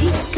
Música